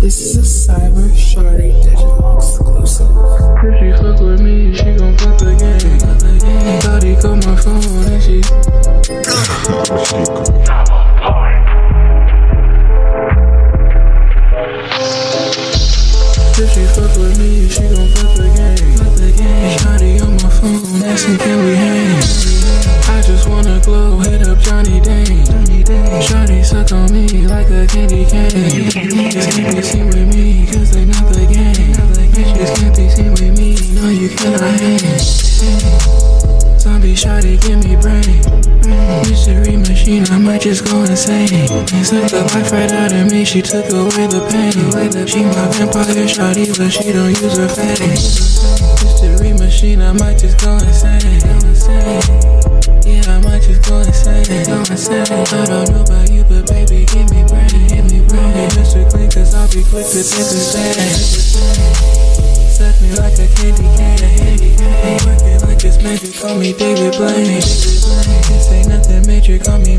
This is a Cyber Shorty digital exclusive. If she fuck with me, she gon' fuck the game. He called my phone and she. If she fuck with me, she gon' fuck Shawty suck on me like a candy cane. Bitches can't be seen with me, cause they not the game. Bitches can't be seen with me, no you cannot hang. Zombie shawty, give me brain. Mystery machine, I might just go insane. And suck the life right out of me, she took away the pain. She my vampire shawty, but she don't use her face. Mystery machine, I might just go insane. Insane. I don't know about you, but baby, give me brain. Give me brain. Be Mr. Clean, cause I'll be quick to take a. Suck me like a candy cane. Working like it's magic, call me David Blaine. This ain't nothing major, call me